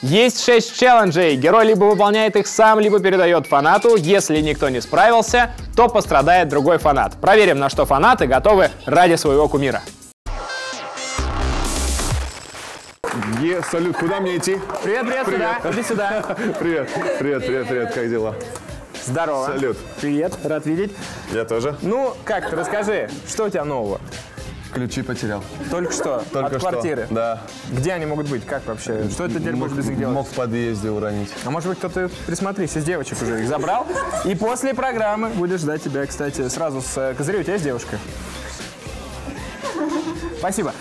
Есть 6 челленджей. Герой либо выполняет их сам, либо передает фанату. Если никто не справился, то пострадает другой фанат. Проверим, на что фанаты готовы ради своего кумира. Е, салют, куда мне идти? Привет, привет, сюда. Иди сюда. Привет, привет, привет, привет, как дела? Здорово. Салют. Привет, рад видеть. Я тоже. Ну, как ты, расскажи, что у тебя нового? Ключи потерял. Только что, Только от что. квартиры. Да. Где они могут быть? Как вообще? Что ты теперь будешь без них делать? Мог в подъезде уронить. А может быть кто-то, присмотрись, из девочек уже их забрал. И после программы будешь ждать тебя, кстати, сразу с э, козырей. У тебя есть девушка? Спасибо.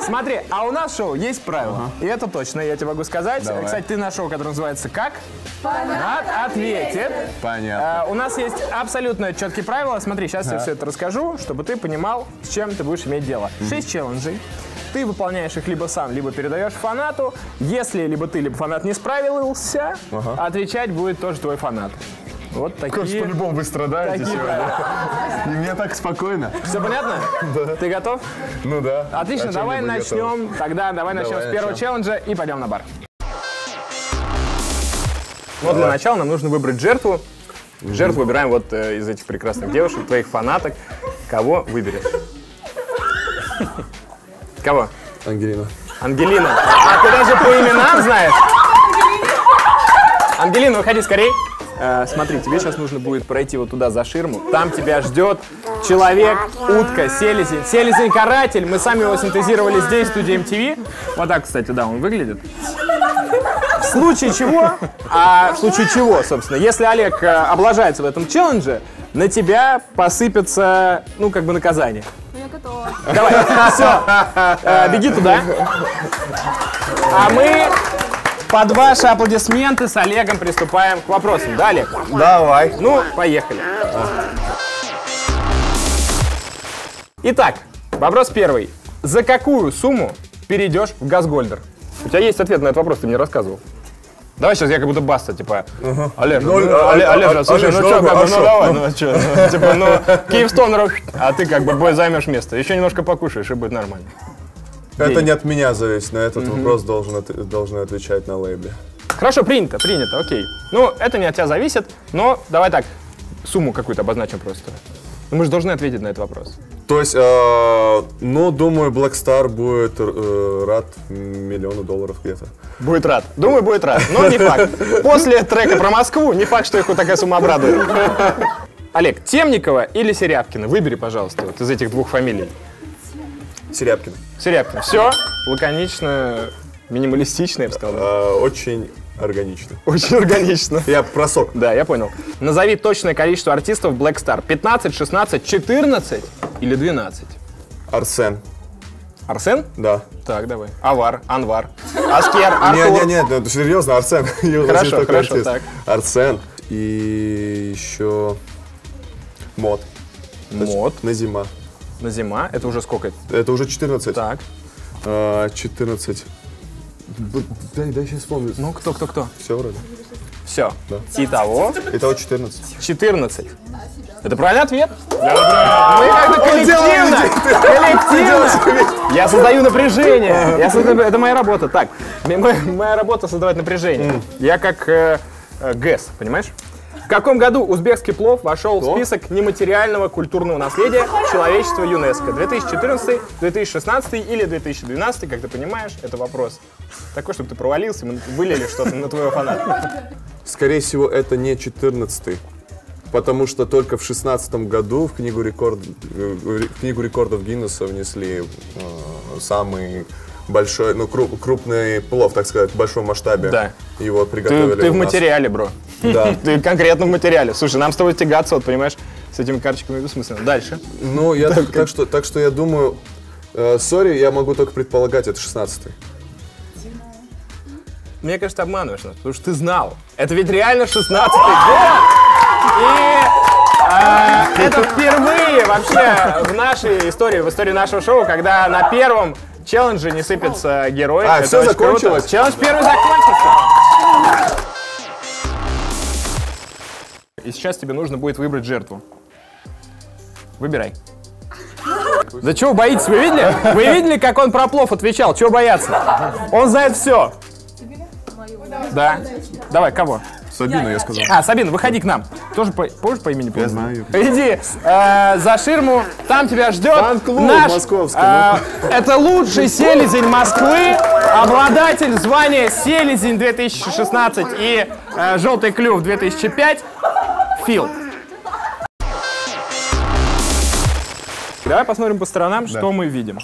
Смотри, а у нас шоу есть правила. И это точно, я тебе могу сказать. Давай. Кстати, ты на шоу, которое называется «Как?» Фанат ответит. Понятно. А, у нас есть абсолютно четкие правила. Смотри, сейчас я все это расскажу, чтобы ты понимал, с чем ты будешь иметь дело. Шесть челленджей. Ты выполняешь их либо сам, либо передаешь фанату. Если либо ты, либо фанат не справился, отвечать будет тоже твой фанат. Вот такие. По-любому вы страдаете такие сегодня. И мне так спокойно. Все понятно? Ты готов? Ну да. Отлично, чем давай был готов? начнем. Тогда давай начнем с первого начнем. челленджа и пойдем на бар. Вот для начала нам нужно выбрать жертву. Жертву выбираем вот э, из этих прекрасных девушек, твоих фанаток. Кого выберешь? Кого? Ангелина. Ангелина. А ты даже по именам знаешь? Ангелина, выходи скорей. Э, смотри, тебе сейчас нужно будет пройти вот туда за ширму. Там тебя ждет человек, утка, селезень. Селезень-каратель. Мы сами его синтезировали здесь, в студии MTV. Вот так, кстати, да, он выглядит. В случае чего, а в случае чего, собственно, если Олег э, облажается в этом челлендже, на тебя посыпется, ну, как бы наказание. Ну, я готова. Давай, все, беги туда. А мы под ваши аплодисменты с Олегом приступаем к вопросам. Да, Олег? Давай. Ну, поехали. Итак, вопрос первый. За какую сумму перейдешь в Газгольдер? У тебя есть ответ на этот вопрос, ты мне рассказывал. Давай сейчас я как будто баста, типа, Олеж, ну, а- Оле- а- Олежа, а- слушай, Олеж, ну что, ну, как а бы, ну давай, ну что, типа, ну, Киевстонер, а ты как бы займешь место. Еще немножко покушаешь, и будет нормально. Это не от меня зависит, на этот вопрос должен, должны отвечать на лейбле. Хорошо, принято, принято, окей. Ну, это не от тебя зависит, но давай так, сумму какую-то обозначим просто. Ну, Мы же должны ответить на этот вопрос. То есть, э, ну, думаю, Black Star будет э, рад миллиону долларов где-то. Будет рад. Думаю, будет рад, но не факт. После трека про Москву не факт, что их вот такая сумма обрадует. Олег, Темникова или Серябкина? Выбери, пожалуйста, вот из этих двух фамилий. Серябкин. Серябкина. Все, лаконично, минималистично, я бы сказал. Э, очень органично. Очень органично. Я просок. Да, я понял. Назови точное количество артистов Black Star. 15, 16, 14 или 12? Арсен. Арсен? Да. Так, давай. Авар, Анвар, Аскер, Артур. Не-не-не, ну, это серьезно, Арсен. Хорошо, хорошо, артист. так. Арсен. И еще Мот. Мот. Назима. Назима. Это уже сколько? Это уже 14. Так. А, 14. Б- Дай, дай сейчас вспомню. Ну, кто, кто, кто? Все вроде. Все. Итого Итого 14. 14. Это правильный ответ? Мы как-то коллективно, коллективно. Я создаю напряжение. Я создаю- это моя работа. Так, м- м- моя работа создавать напряжение. Я как э, э, ГЭС, понимаешь? В каком году узбекский плов вошел в список нематериального культурного наследия человечества ЮНЕСКО? 2014, 2016 или 2012, как ты понимаешь, это вопрос такой, чтобы ты провалился, мы вылили что-то на твоего фаната. Скорее всего, это не 14 Потому что только в 16 году в книгу, рекорд, э, в книгу рекордов Гиннесса внесли э, самый большой, ну, кру- крупный плов, так сказать, в большом масштабе. Да. Его Ты, приготовили ты у в материале, бро. Да. Ты конкретно в материале. Слушай, нам с тобой тягаться, вот понимаешь, с этими карточками бессмысленно. Дальше. Ну, я так, так что, так что я думаю, э, сори, я могу только предполагать, это 16 Мне кажется, ты обманываешь нас, потому что ты знал. Это ведь реально 16-й год! И э, это впервые вообще в нашей истории, в истории нашего шоу, когда на первом челлендже не сыпется герой. А, Это очень закончилось? круто. Челлендж первый закончился. И сейчас тебе нужно будет выбрать жертву. Выбирай. Да чего вы боитесь? Вы видели? Вы видели, как он про плов отвечал? Чего бояться? Он знает все. Да. Давай, кого? Сабина, я сказал. А, Сабин, выходи к нам. Тоже по, позже по имени помню? знаю. Иди э, за ширму, там тебя ждет Фан-клуб наш... московский, э, это лучший селезень Москвы, обладатель звания Селезень 2016 и э, Желтый клюв 2005, Фил. Давай посмотрим по сторонам, что мы видим.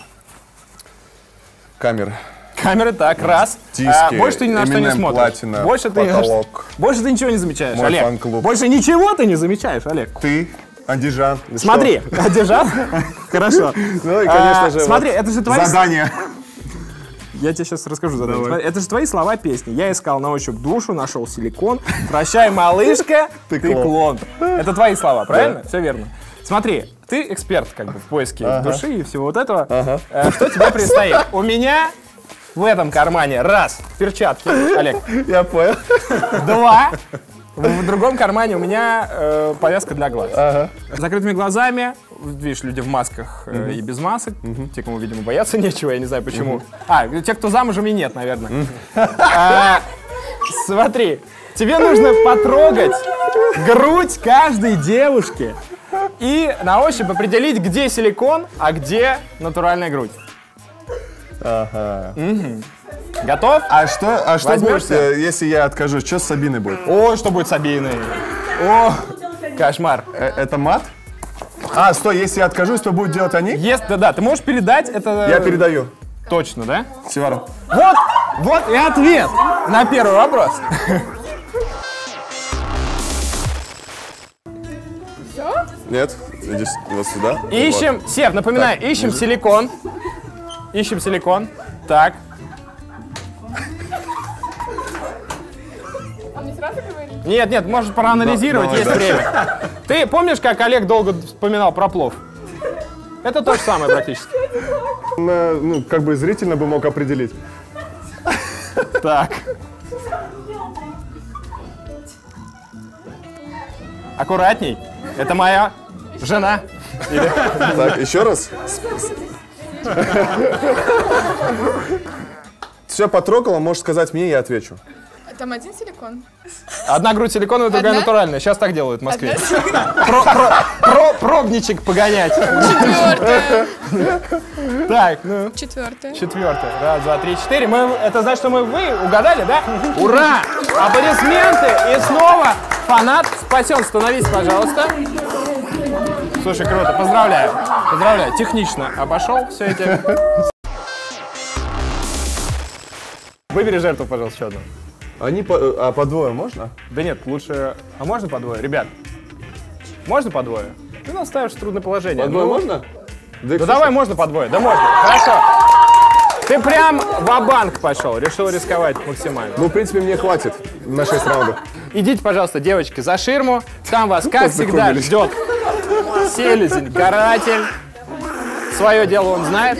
Камера. Камеры, так, раз. Диски, А, больше ты ни на что не смотришь. платина, больше ты, потолок. больше ты ничего не замечаешь, Мой Олег. Больше ничего ты не замечаешь, Олег. Ты, Андижан. Смотри, одежа. Хорошо. Ну и, конечно А, же, Смотри, это же что? твои... Задание. Я тебе сейчас расскажу задание. Смотри, Это же твои слова песни. Я искал на ощупь душу, нашел силикон. Прощай, малышка, ты клон. Это твои слова, правильно? Все верно. Смотри, ты эксперт как бы в поиске души и всего вот этого. Э, Что тебе предстоит? У меня в этом кармане раз перчатки, Олег. Я понял. Два. В другом кармане у меня э, повязка для глаз. С закрытыми глазами, видишь, люди в масках э, и без масок. Те, кому, видимо, бояться нечего, я не знаю почему. А, те, кто замужем и нет, наверное. А, смотри, тебе нужно потрогать грудь каждой девушки и на ощупь определить, где силикон, а где натуральная грудь. Ага. Готов? А что, а что будет, э, если я откажусь? Что с Сабиной будет? Ой, что будет с Абиной? О, кошмар. Э, Это мат? А, стой, если я откажусь, то будут делать они? Если, да, да, ты можешь передать это... Я передаю. Точно, да? Севара. Вот, вот и ответ на первый вопрос. Нет? Иди вот сюда. Ищем, Сев, напоминаю, ищем силикон. Ищем силикон. Так. Нет, нет, можешь проанализировать, давай, есть да. время. Ты помнишь, как Олег долго вспоминал про плов? Это то же самое практически. На- ну, как бы зрительно бы мог определить. Так. Аккуратней. Это моя жена. Так, еще раз. Все потрогала, можешь сказать мне, я отвечу. Там один силикон? Одна грудь силиконовая, другая Одна? натуральная. Сейчас так делают в Москве. Одна Про- про- про- пробничек погонять. Четвертая. Так, ну, Четвертая. четвертое. Раз, два, три, четыре. Мы, это значит, что мы вы угадали, да? Ура! Аплодисменты! И снова фанат спасен. Становись, пожалуйста. Слушай, круто. Поздравляю. Поздравляю. Технично обошел все эти. Выбери жертву, пожалуйста, еще одну. Они по, э, а по двое можно? Да нет, лучше... А можно по двое? Ребят, можно по двое? Ты нас ставишь в трудное положение. По двое Ну, можно? Да, Ну давай, можно по двое. Да можно. Хорошо. Ты прям в банк пошел, решил рисковать максимально. Ну, в принципе, мне хватит на 6 раундов. Идите, пожалуйста, девочки, за ширму. Там вас, как всегда, ждет селезень, каратель. Свое дело он знает.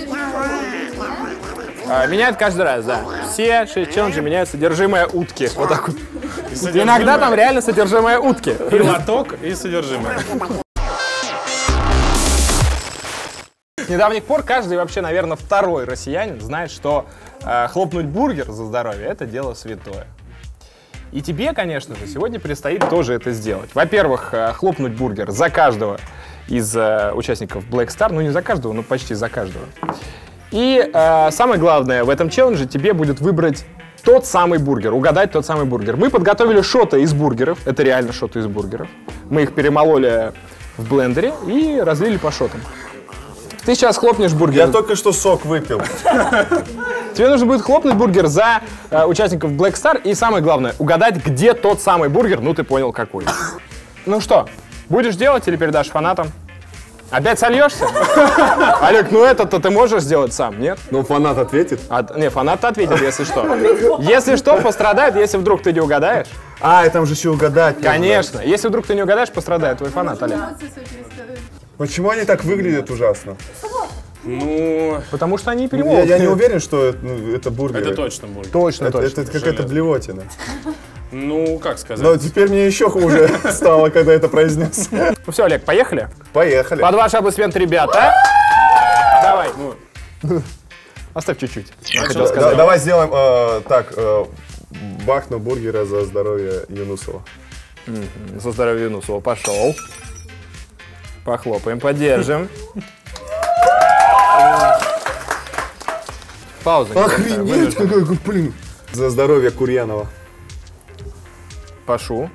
А, меняет каждый раз, да. Все шесть челленджей меняют содержимое утки. Вот так вот. Иногда там реально содержимое утки. И лоток, и содержимое. С недавних пор каждый вообще, наверное, второй россиянин знает, что э, хлопнуть бургер за здоровье – это дело святое. И тебе, конечно же, сегодня предстоит тоже это сделать. Во-первых, э, хлопнуть бургер за каждого из э, участников Black Star, ну не за каждого, но почти за каждого. И э, самое главное в этом челлендже тебе будет выбрать тот самый бургер, угадать тот самый бургер. Мы подготовили шоты из бургеров, это реально шоты из бургеров. Мы их перемололи в блендере и разлили по шотам. Ты сейчас хлопнешь бургер. Я только что сок выпил. Тебе нужно будет хлопнуть бургер за э, участников Black Star и самое главное, угадать, где тот самый бургер, ну ты понял какой. Ну что, будешь делать или передашь фанатам? Опять сольешься? Олег, ну это-то ты можешь сделать сам, нет? Ну, фанат ответит. А, не, фанат ответит, если что. Если что, пострадает, если вдруг ты не угадаешь. А, и там же еще угадать. нужно. Конечно. Если вдруг ты не угадаешь, пострадает твой фанат, Олег. Почему они так выглядят ужасно? Ну, Потому что они Я, перемолоты. я не уверен, что это, ну, это бургеры. это точно будет. Точно, Это, точно. это какая-то блевотина. Ну, как сказать. Но теперь мне еще хуже стало, когда это произнес. Ну все, Олег, поехали? Поехали. Под ваши аплодисменты, ребята. Давай. Оставь чуть-чуть. Давай сделаем э, так. э, Бахну бургера за здоровье Юнусова. За здоровье Юнусова пошел. Похлопаем, поддержим. Пауза. Охренеть, какой, блин. За здоровье Курьянова. Пашу.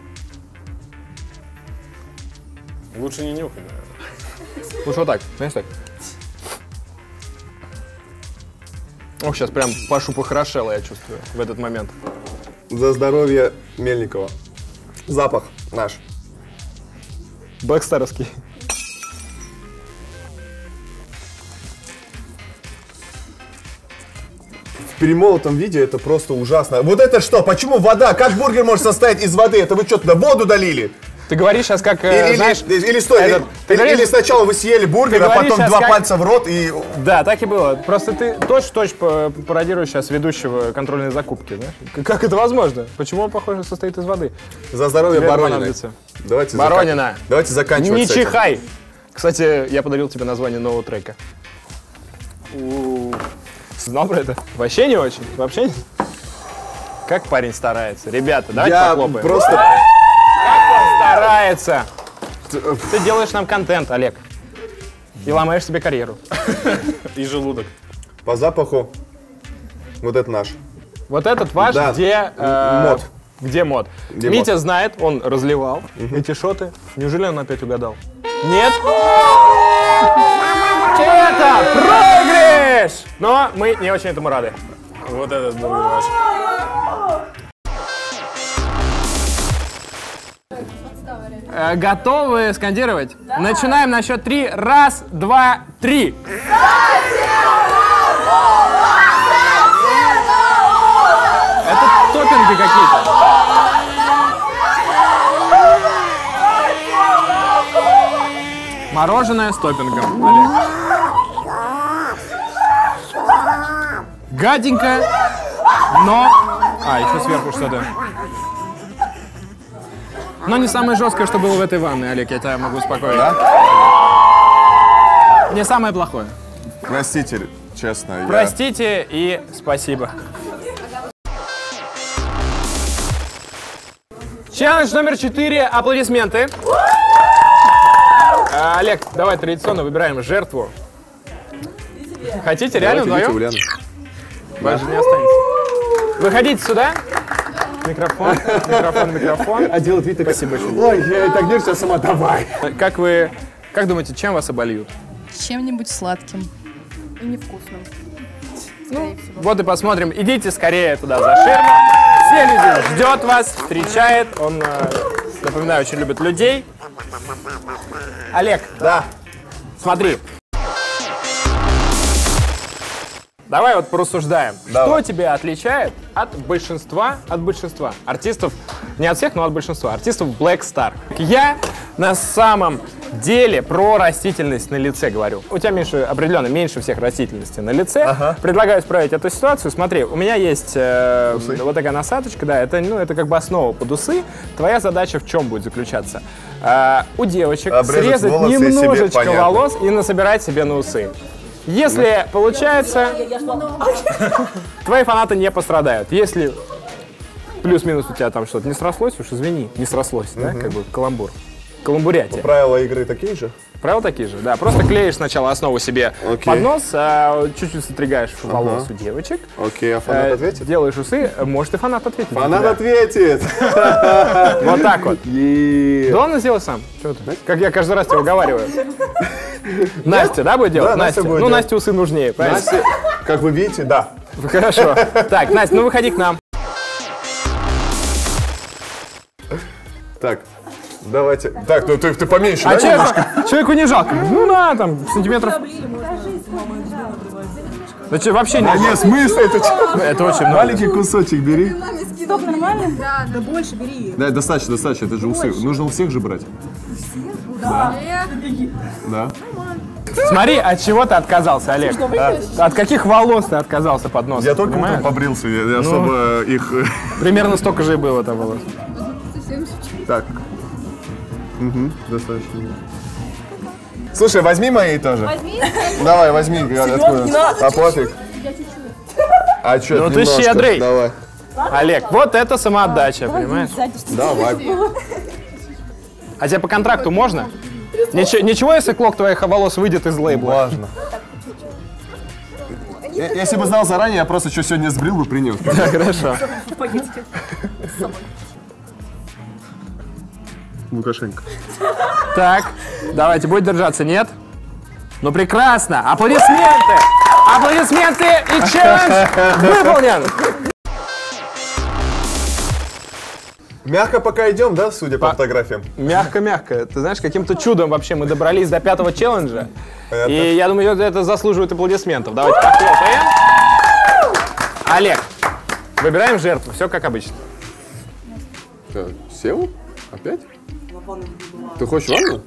Лучше не нюхай, наверное. Лучше вот так, знаешь так. Ох, сейчас прям Пашу похорошело, я чувствую, в этот момент. За здоровье Мельникова. Запах наш. Бэкстеровский. Перемолотом виде это просто ужасно. Вот это что? Почему вода? Как бургер может состоять из воды? Это вы что, туда воду долили? Ты говоришь сейчас как, э, Или, знаешь... или, или стой, этот, или, ты или- говоришь- или сначала вы съели бургер, а потом два как- пальца в рот и... Да, так и было. Просто ты точь-в-точь по- пародируешь сейчас ведущего контрольной закупки? К- Как это возможно? Почему он, похоже, состоит из воды? За здоровье Тебе понадобится. Давайте Боронина. закан- Давайте заканчивать Не чихай! Кстати, я подарил тебе название нового трека. У. Знал про это? Вообще не очень? Вообще не? Как парень старается. Ребята, давайте Я похлопаем. просто... Старается. Ты делаешь нам контент, Олег. И ломаешь себе карьеру. И желудок. По запаху вот это наш. Вот этот ваш, Да. где... э, Мод. Где мод? Где Митя мод? знает, он разливал эти шоты. Неужели он опять угадал? Нет? Это проигрыш! Но мы не очень этому рады. Вот этот был ваш. Готовы скандировать? Начинаем на счет три. Раз, два, три. Это топинги какие-то. Мороженое с топпингом. Гаденько, но... А, еще сверху что-то. Но не самое жесткое, что было в этой ванной, Олег, я тебя могу успокоить. Не самое плохое. Простите, честно. я- Простите и спасибо. Челлендж номер четыре. Аплодисменты. А, Олег, давай традиционно выбираем жертву. Хотите реально Давайте, вдвоем? Ульяна. Вас же не останется. Выходите сюда. Микрофон, микрофон, микрофон. А делать вид. Спасибо большое. Ой, я и так нервничаю, сама давай. Как вы, как думаете, чем вас обольют? Чем-нибудь сладким. И невкусным. Вот и посмотрим. Идите скорее туда за ширму. Все люди ждет вас, встречает. Он, э, напоминаю, очень любит людей. Олег, Да. смотри. Давай вот порассуждаем. Давай. Что тебя отличает от большинства, от большинства артистов, не от всех, но от большинства артистов Black Star? Я на самом деле про растительность на лице говорю. У тебя меньше, определенно меньше всех растительности на лице. Предлагаю исправить эту ситуацию. Смотри, у меня есть э, вот такая насадочка, да, это, ну, это как бы основа под усы. Твоя задача в чем будет заключаться? Э, у девочек Обрезать срезать себе, немножечко понятно. волос и насобирать себе на усы. Если получается, твои фанаты не пострадают. Если плюс-минус у тебя там что-то не срослось, уж извини, не срослось, да, как бы каламбур. Каламбурятие. Правила игры такие же? Правила такие же, да. Просто клеишь сначала основу себе Окей. под нос, а чуть-чуть состригаешь волос у девочек. Окей, а фанат э, ответит? Делаешь усы, э, может и фанат ответит. Фанат ответит. Вот так вот. Да он сделай сам. Чё ты? Как я каждый раз тебя уговариваю. Настя, да, будет делать? Настя будет Ну. Насте усы нужнее, правильно? Настя, как вы видите, да. Хорошо. Так, Настя, ну выходи к нам. Так, давайте. Так, ну ты, ты поменьше, А да? человеку, человеку не жалко. Ну на, там, сантиметров. Да что, вообще не А нет, смысл это чё? Это очень много. Маленький кусочек бери. Стоп, нормально? Да, да больше бери. Да, достаточно, достаточно, это же усы. Нужно у всех же брать. Да. Да. Смотри, от чего ты отказался, Олег? А? От каких волос ты отказался под нос? Я только утром побрился, я я особо их... э, Примерно столько же и было там волос. Так. Угу, достаточно. Слушай, возьми мои тоже. Возьми. Давай, возьми. откуда? А пофиг. А что, Ну ты щедрый. Давай. Олег, вот это самоотдача, понимаешь? Давай. А тебе по контракту можно? Ничего, ничего, если клок твоих волос выйдет из лейбла? Важно. Я- Если бы знал заранее, я просто что сегодня сбрил бы, принес. Да, хорошо. Лукашенко. Так, давайте, будет держаться, нет? Ну прекрасно! Аплодисменты! Аплодисменты и челлендж выполнен! Мягко пока идем, да, судя по фотографиям? Мягко-мягко. Ты знаешь, каким-то чудом вообще мы добрались до пятого челленджа. Понятно. И я думаю, это- заслуживает аплодисментов. Давайте похлопаем. Олег, выбираем жертву. Все как обычно. Севу? Опять? Ты хочешь ванну?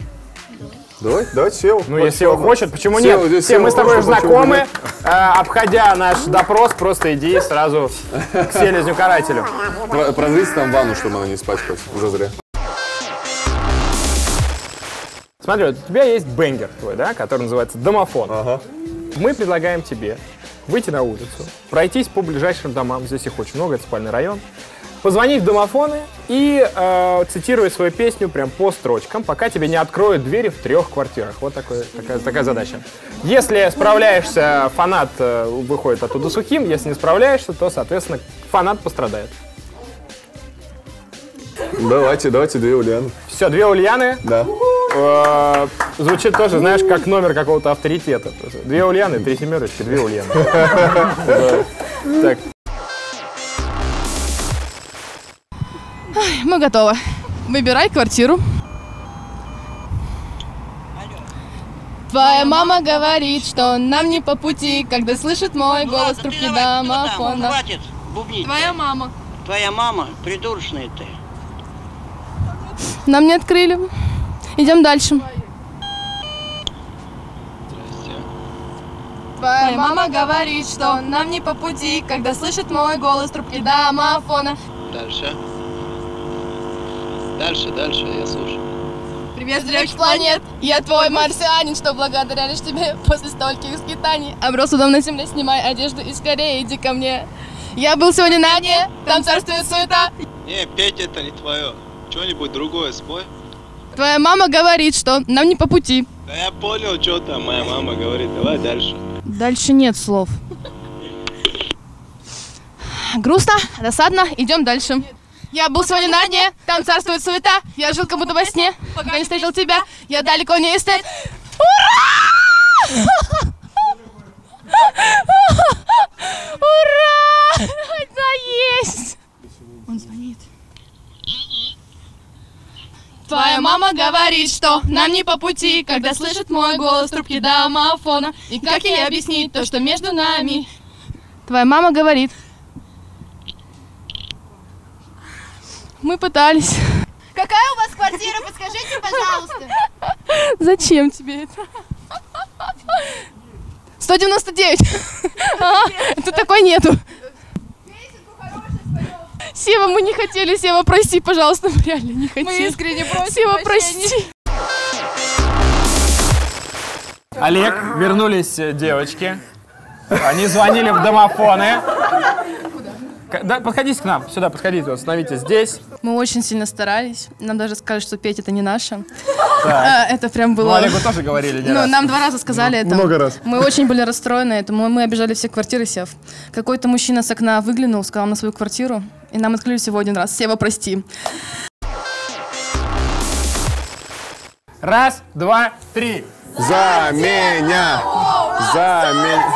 Давай, давай Севу. Ну, если его хочет, почему Сева, нет? здесь Все, Сева мы с тобой знакомы. Э, обходя наш допрос, просто иди сразу к селезню-карателю. Про- Прозрите там ванну, чтобы она не испачкалась. Уже зря. Смотри, вот у тебя есть бенгер твой, да, который называется домофон. Ага. Мы предлагаем тебе выйти на улицу, пройтись по ближайшим домам, здесь их очень много, это спальный район, позвонить в домофоны и э, цитировать свою песню прям по строчкам, пока тебе не откроют двери в трех квартирах. Вот такой, такая, такая задача. Если справляешься, фанат э, выходит оттуда сухим, если не справляешься, то, соответственно, фанат пострадает. Давайте, давайте две Ульяны. Все, две Ульяны. Да. Э, звучит тоже, знаешь, как номер какого-то авторитета. Две Ульяны, три семерочки, две Ульяны. Так, Мы готовы. Выбирай квартиру. Твоя мама говорит, что нам не по пути, когда слышит мой голос Ладно, трубки домофона. Хватит бубнить. Твоя мама. Твоя мама придурочная ты. Нам не открыли. Идем дальше. Твоя мама говорит, что нам не по пути, когда слышит мой голос трубки домофона. Дальше. Дальше, дальше, я слушаю. Привет, зрелищ планет! Я твой марсианин, что благодаря лишь тебе после стольких скитаний оброс удом на земле, снимай одежду и скорее иди ко мне. Я был сегодня на дне, там царствует суета. Не, петь это не твое. Что-нибудь другое спой. Твоя мама говорит, что нам не по пути. Да я понял, что там моя мама говорит. Давай дальше. Дальше нет слов. Грустно, досадно, идем дальше. Я был сегодня на дне, там царствует суета. Я жил как будто во сне, пока не встретил тебя. Я далеко не эстет. Ура! Ура! Это есть! Он звонит. Твоя мама говорит, что нам не по пути, когда слышит мой голос трубки домофона. И как ей объяснить то, что между нами? Твоя мама говорит. Мы пытались. Какая у вас квартира? Подскажите, пожалуйста. Зачем тебе это? 199. А, Тут такой нету. Сева, мы не хотели. Сева, прости, пожалуйста, мы реально не хотели. Мы искренне просим Сева, прости. Олег, вернулись э, девочки. Они звонили в домофоны. Да, подходите к нам, сюда, подходите, вот, остановитесь здесь. Мы очень сильно старались. Нам даже сказали, что петь это не наше. А, Это прям Ну, было... Олегу тоже говорили не Ну, раз. нам два раза сказали это. много раз. Мы очень были расстроены этому. Мы обижали все квартиры, Сев. Какой-то мужчина с окна выглянул, сказал на свою квартиру, и нам открыли всего один раз. Сева, прости. Раз, два, три. За меня! За меня!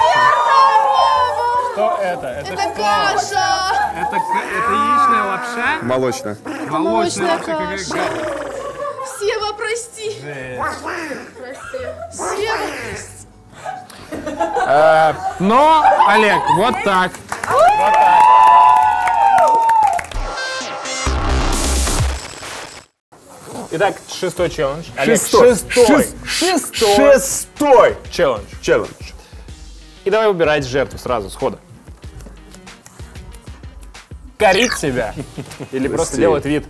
Что это? Это, Это каша. Это, это яичная лапша? Молочно. Молочная лапша. гадость. Сева, прости. Сева. Э, Но, Олег, вот так. Итак, шестой челлендж. Олег, Шестой. шестой. Шест- Шестой Шестой челлендж. челлендж. И давай выбирать жертву сразу, схода. Корит себя или просто делает вид?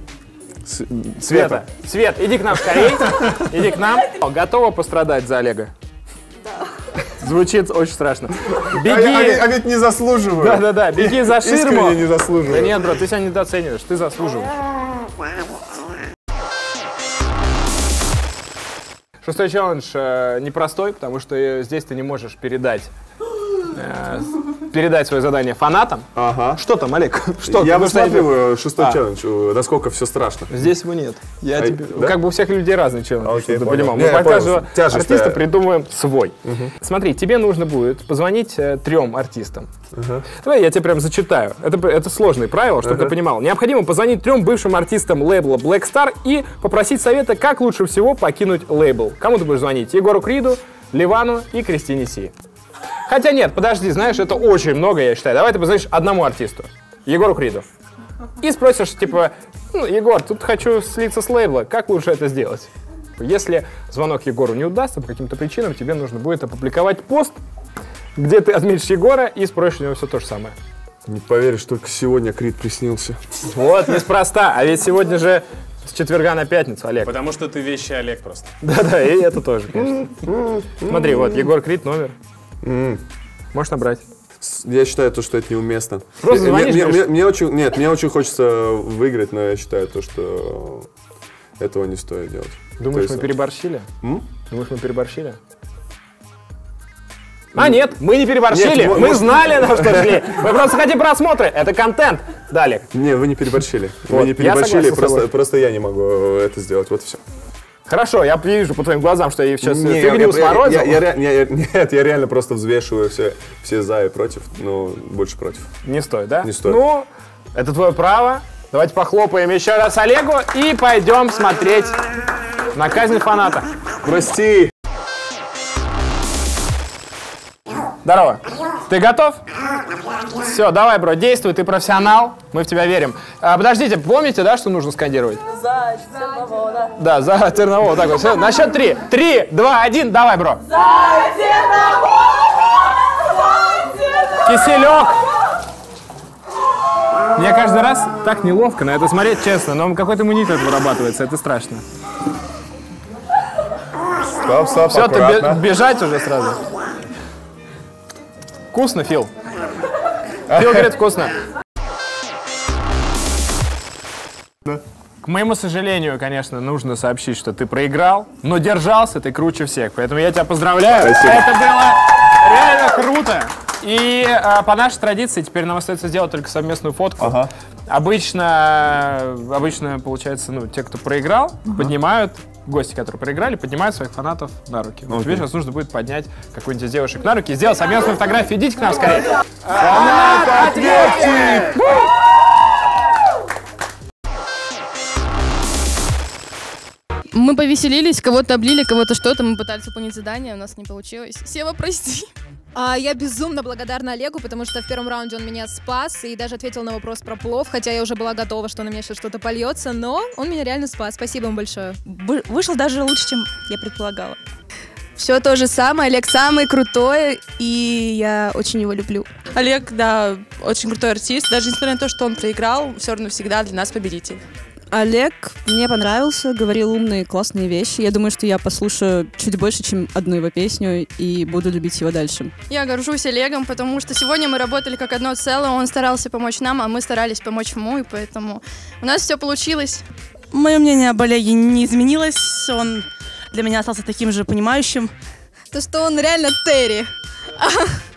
Света. Свет, иди к нам скорей. Иди к нам. Готова пострадать за Олега? Звучит очень страшно. А, Беги. а ведь- а ведь не заслуживаю. Да-да-да, беги за ширму. Искренне не заслуживаю. Да нет, бро, ты себя недооцениваешь, ты заслуживаешь. Шестой челлендж э, непростой, потому что э, здесь ты не можешь передать э, передать свое задание фанатам. Ага. Что там, Олег? Что? Я высматриваю шестой А. челлендж, э, насколько все страшно. Здесь его нет. Я А, тебе... да? Как бы у всех людей разный челлендж, Окей, чтобы ты понимал. Мы под каждого артиста да. придумываем свой. Смотри, тебе нужно будет позвонить э, трем артистам. Давай я тебе прям зачитаю. Это, это сложные правила, чтобы ты понимал. Необходимо позвонить трем бывшим артистам лейбла Black Star и попросить совета, как лучше всего покинуть лейбл. Кому ты будешь звонить? Егору Криду, Ливану и Кристине Си. Хотя нет, подожди, знаешь, это очень много, я считаю. Давай ты позвонишь одному артисту, Егору Криду. И спросишь, типа, ну, Егор, тут хочу слиться с лейбла, как лучше это сделать? Если звонок Егору не удастся по каким-то причинам, тебе нужно будет опубликовать пост, где ты отметишь Егора и спросишь у него все то же самое. Не поверишь, только сегодня Крит приснился. Вот, неспроста. А ведь сегодня же с четверга на пятницу, Олег. Потому что ты вещи Олег просто. Да-да, и это тоже, конечно. Смотри, вот, Егор Крид, номер. Можешь набрать. Я считаю то, что это неуместно. Просто звонишь, мне- мне- мне очень, нет, мне очень хочется выиграть, но я считаю то, что этого не стоит делать. Думаешь, То мы есть, переборщили? М? Думаешь, мы переборщили? А, нет, мы не переборщили. Нет, мы может- знали, на что шли. Мы просто хотим просмотры. Это контент. Далее. Не, вы не переборщили. Вот, Вы не я переборщили, с просто, просто я не могу это сделать. Вот и все. Хорошо, я вижу по твоим глазам, что я сейчас Не, фигню я- я- сморозил. я- я не, я- Нет, я реально просто взвешиваю все, все за и против, но больше против. Не стоит, да? Не стоит. Ну, это твое право. Давайте похлопаем еще раз Олегу и пойдем смотреть на казнь фаната. Прости! Здорово. Ты готов? Все, давай, бро, действуй, ты профессионал, мы в тебя верим. А, подождите, помните, да, что нужно скандировать? За Тернового, да. Да, за Тернового, так вот. Всё, на счет три. Три, два, один, давай, бро. За Киселек! Мне каждый раз так неловко на это смотреть, честно, но какой-то иммунитет вырабатывается, это страшно. Стоп, стоп, Все, ты аккуратно. бежать уже сразу. Вкусно, Фил. Фил говорит, вкусно. К моему сожалению, конечно, нужно сообщить, что ты проиграл, но держался ты круче всех. Поэтому я тебя поздравляю. Это было реально круто. И а, по нашей традиции теперь нам остается сделать только совместную фотку. Ага. Обычно, обычно, получается, ну, те, кто проиграл, поднимают, гости, которые проиграли, поднимают своих фанатов на руки. Вот Тебе сейчас нужно будет поднять какую-нибудь из девушек на руки и сделать совместную фотографию. Идите к нам скорее. Фанат ответчик! Мы повеселились, кого-то облили, кого-то что-то. Мы пытались выполнить задание, у нас не получилось. Сева, прости. А, я безумно благодарна Олегу, потому что в первом раунде он меня спас и даже ответил на вопрос про плов, хотя я уже была готова, что на меня сейчас что-то польется, но он меня реально спас. Спасибо ему большое. Вышел даже лучше, чем я предполагала. Все то же самое. Олег самый крутой, и я очень его люблю. Олег, да, очень крутой артист. Даже несмотря на то, что он проиграл, все равно всегда для нас победитель. Олег мне понравился, говорил умные, классные вещи. Я думаю, что я послушаю чуть больше, чем одну его песню, и буду любить его дальше. Я горжусь Олегом, потому что сегодня мы работали как одно целое. Он старался помочь нам, а мы старались помочь ему, и поэтому у нас все получилось. Мое мнение об Олеге не изменилось. Он для меня остался таким же понимающим. То, что он реально Терри.